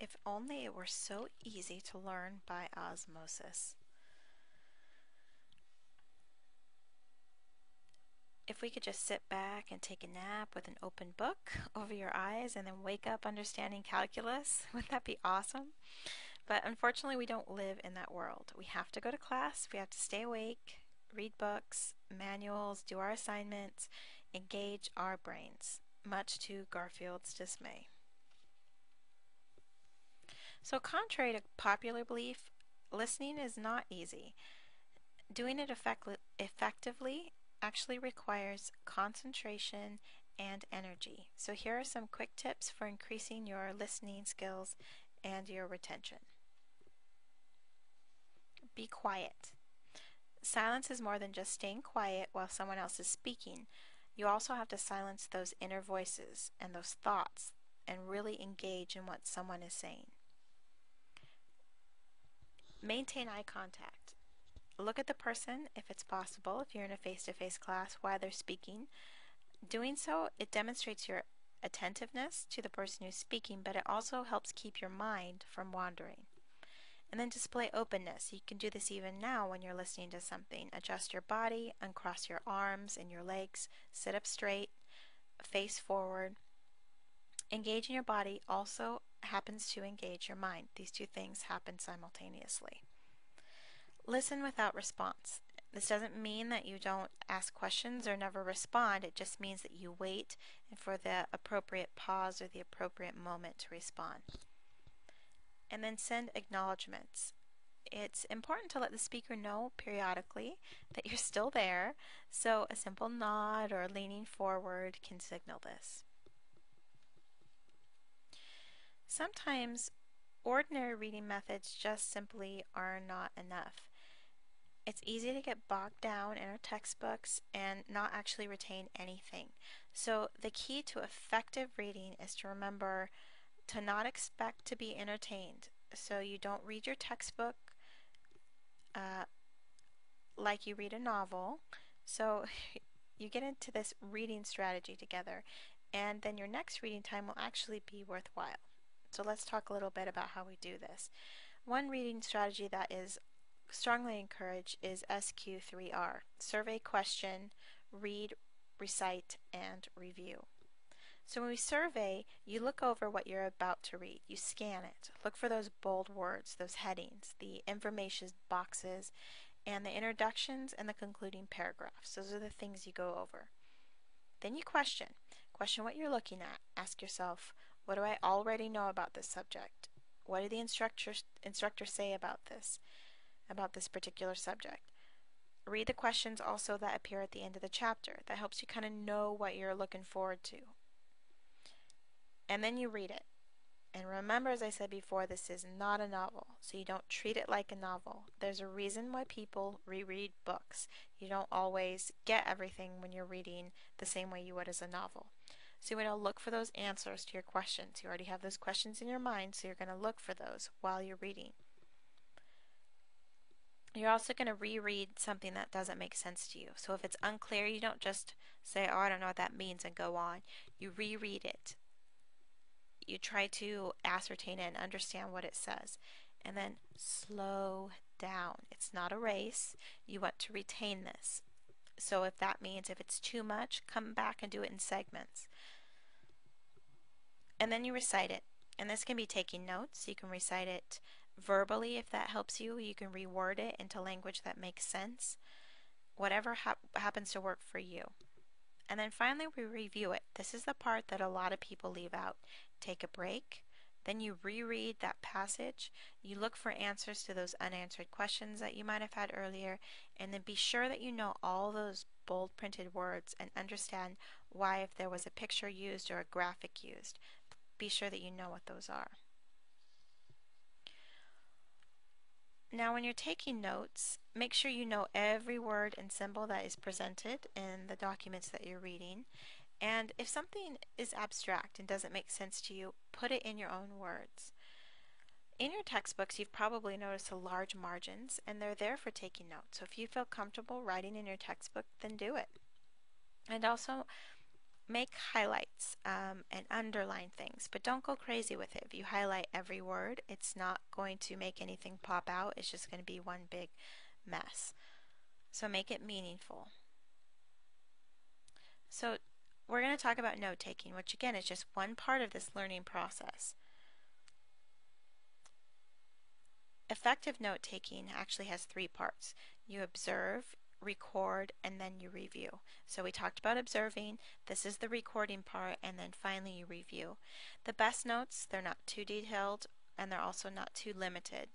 If only it were so easy to learn by osmosis. If we could just sit back and take a nap with an open book over your eyes and then wake up understanding calculus, wouldn't that be awesome? But unfortunately, we don't live in that world. We have to go to class, we have to stay awake, read books, manuals, do our assignments, engage our brains, much to Garfield's dismay. So, contrary to popular belief, listening is not easy. Doing it effect- effectively actually requires concentration and energy. So, here are some quick tips for increasing your listening skills and your retention. Be quiet. Silence is more than just staying quiet while someone else is speaking. You also have to silence those inner voices and those thoughts and really engage in what someone is saying. Maintain eye contact. Look at the person if it's possible, if you're in a face to face class while they're speaking. Doing so, it demonstrates your attentiveness to the person who's speaking, but it also helps keep your mind from wandering. And then display openness. You can do this even now when you're listening to something. Adjust your body, uncross your arms and your legs, sit up straight, face forward. Engaging your body also happens to engage your mind. These two things happen simultaneously. Listen without response. This doesn't mean that you don't ask questions or never respond. It just means that you wait for the appropriate pause or the appropriate moment to respond. And then send acknowledgments. It's important to let the speaker know periodically that you're still there, so a simple nod or leaning forward can signal this. Sometimes ordinary reading methods just simply are not enough. It's easy to get bogged down in our textbooks and not actually retain anything. So, the key to effective reading is to remember to not expect to be entertained. So, you don't read your textbook uh, like you read a novel. So, you get into this reading strategy together, and then your next reading time will actually be worthwhile. So let's talk a little bit about how we do this. One reading strategy that is strongly encouraged is SQ3R survey question, read, recite, and review. So when we survey, you look over what you're about to read. You scan it. Look for those bold words, those headings, the information boxes, and the introductions and the concluding paragraphs. Those are the things you go over. Then you question. Question what you're looking at. Ask yourself, what do I already know about this subject? What did the instructor, instructor say about this, about this particular subject? Read the questions also that appear at the end of the chapter. That helps you kind of know what you're looking forward to. And then you read it. And remember, as I said before, this is not a novel, so you don't treat it like a novel. There's a reason why people reread books. You don't always get everything when you're reading the same way you would as a novel. So you're going to look for those answers to your questions. You already have those questions in your mind, so you're going to look for those while you're reading. You're also going to reread something that doesn't make sense to you. So if it's unclear, you don't just say, oh, I don't know what that means and go on. You reread it. You try to ascertain it and understand what it says. And then slow down. It's not a race. You want to retain this. So if that means if it's too much, come back and do it in segments. And then you recite it. And this can be taking notes. You can recite it verbally if that helps you. You can reword it into language that makes sense. Whatever happens to work for you. And then finally, we review it. This is the part that a lot of people leave out. Take a break. Then you reread that passage. You look for answers to those unanswered questions that you might have had earlier. And then be sure that you know all those bold printed words and understand why, if there was a picture used or a graphic used be sure that you know what those are. Now when you're taking notes, make sure you know every word and symbol that is presented in the documents that you're reading. And if something is abstract and doesn't make sense to you, put it in your own words. In your textbooks, you've probably noticed the large margins, and they're there for taking notes. So if you feel comfortable writing in your textbook, then do it. And also, make highlights um, and underline things, but don't go crazy with it. If you highlight every word, it's not going to make anything pop out. It's just going to be one big mess. So make it meaningful. So we're going to talk about note taking, which again is just one part of this learning process. Effective note taking actually has three parts. You observe, record, and then you review. So we talked about observing, this is the recording part, and then finally you review. The best notes, they're not too detailed, and they're also not too limited.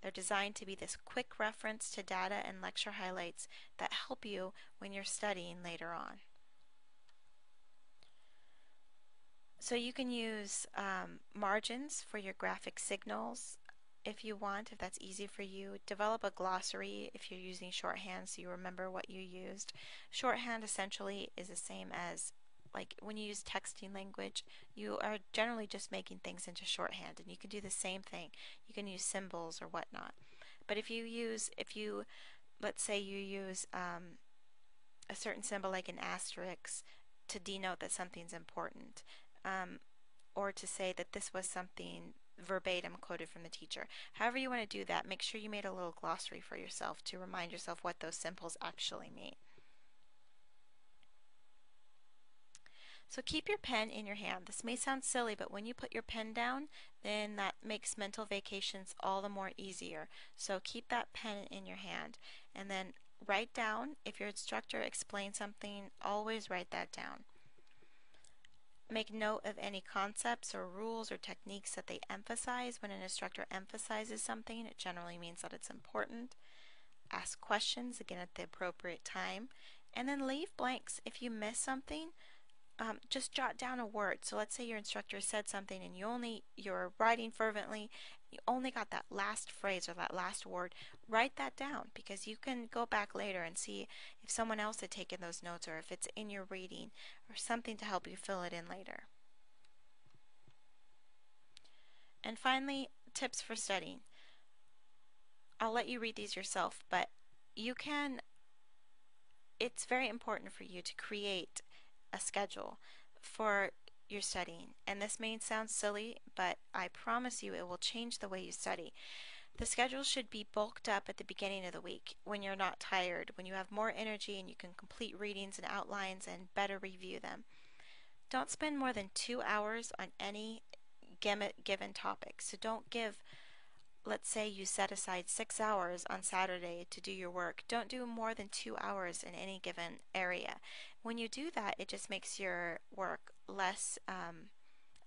They're designed to be this quick reference to data and lecture highlights that help you when you're studying later on. So you can use um, margins for your graphic signals if you want, if that's easy for you. Develop a glossary if you're using shorthand so you remember what you used. Shorthand essentially is the same as like when you use texting language, you are generally just making things into shorthand and you can do the same thing. You can use symbols or whatnot. But if you use, if you, let's say you use um, a certain symbol like an asterisk to denote that something's important, um, or to say that this was something verbatim quoted from the teacher. However you want to do that, make sure you made a little glossary for yourself to remind yourself what those symbols actually mean. So keep your pen in your hand. This may sound silly, but when you put your pen down, then that makes mental vacations all the more easier. So keep that pen in your hand and then write down, if your instructor explains something, always write that down. Make note of any concepts or rules or techniques that they emphasize. When an instructor emphasizes something, it generally means that it's important. Ask questions, again, at the appropriate time. And then leave blanks. If you miss something, um, just jot down a word. So let's say your instructor said something and you only, you're writing fervently, you only got that last phrase or that last word. Write that down because you can go back later and see if someone else had taken those notes or if it's in your reading or something to help you fill it in later. And finally, tips for studying. I'll let you read these yourself, but you can, it's very important for you to create a schedule for your studying. And this may sound silly, but I promise you it will change the way you study. The schedule should be bulked up at the beginning of the week when you're not tired, when you have more energy and you can complete readings and outlines and better review them. Don't spend more than two hours on any given topic. So don't give let's say you set aside six hours on Saturday to do your work, don't do more than two hours in any given area. When you do that, it just makes your work less um,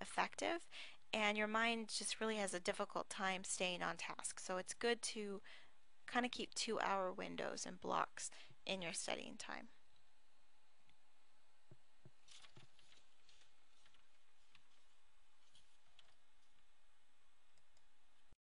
effective and your mind just really has a difficult time staying on task. So it's good to kind of keep two hour windows and blocks in your studying time.